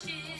She